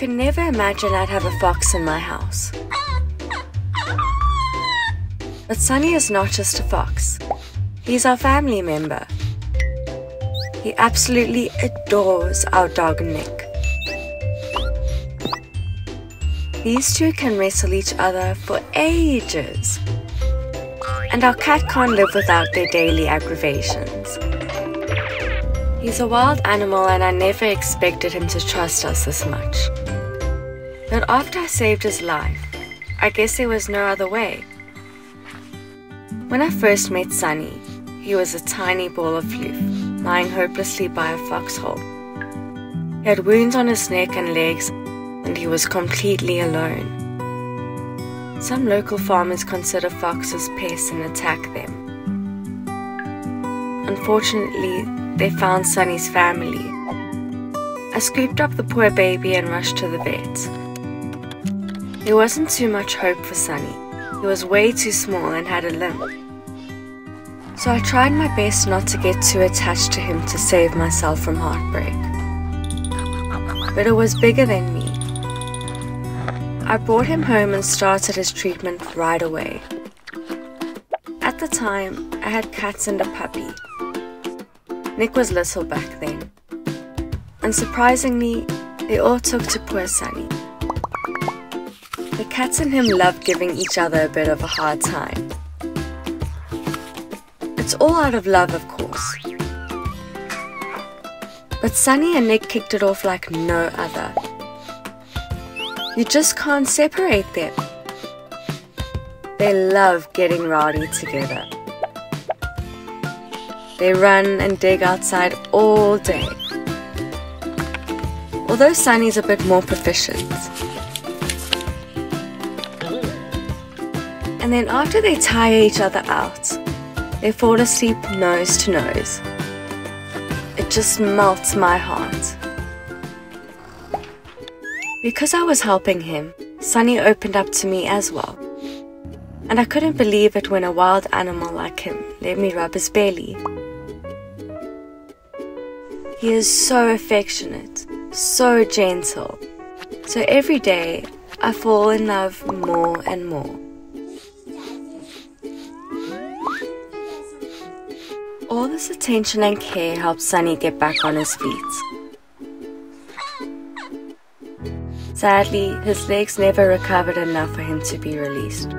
could never imagine I'd have a fox in my house. But Sunny is not just a fox. He's our family member. He absolutely adores our dog Nick. These two can wrestle each other for ages. And our cat can't live without their daily aggravations. He's a wild animal and I never expected him to trust us this much. But after I saved his life, I guess there was no other way. When I first met Sunny, he was a tiny ball of fluff, lying hopelessly by a foxhole. He had wounds on his neck and legs, and he was completely alone. Some local farmers consider foxes pests and attack them. Unfortunately, they found Sunny's family. I scooped up the poor baby and rushed to the vet. There wasn't too much hope for Sunny. He was way too small and had a limp. So I tried my best not to get too attached to him to save myself from heartbreak. But it was bigger than me. I brought him home and started his treatment right away. At the time, I had cats and a puppy. Nick was little back then. And surprisingly, they all took to poor Sunny. The cats and him love giving each other a bit of a hard time. It's all out of love, of course. But Sunny and Nick kicked it off like no other. You just can't separate them. They love getting rowdy together. They run and dig outside all day. Although Sunny's a bit more proficient. And then after they tire each other out, they fall asleep nose to nose. It just melts my heart. Because I was helping him, Sunny opened up to me as well. And I couldn't believe it when a wild animal like him let me rub his belly. He is so affectionate, so gentle. So every day I fall in love more and more. All this attention and care helped Sunny get back on his feet. Sadly, his legs never recovered enough for him to be released.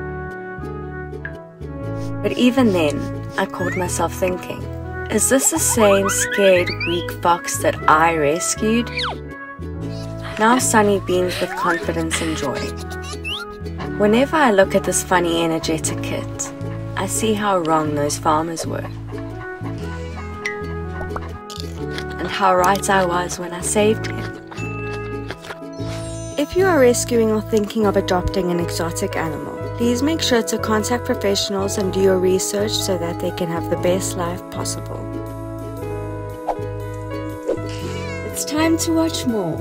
But even then, I caught myself thinking, is this the same scared, weak fox that I rescued? Now Sunny beams with confidence and joy. Whenever I look at this funny, energetic kit, I see how wrong those farmers were. How right I was when I saved him. If you are rescuing or thinking of adopting an exotic animal, please make sure to contact professionals and do your research so that they can have the best life possible. It's time to watch more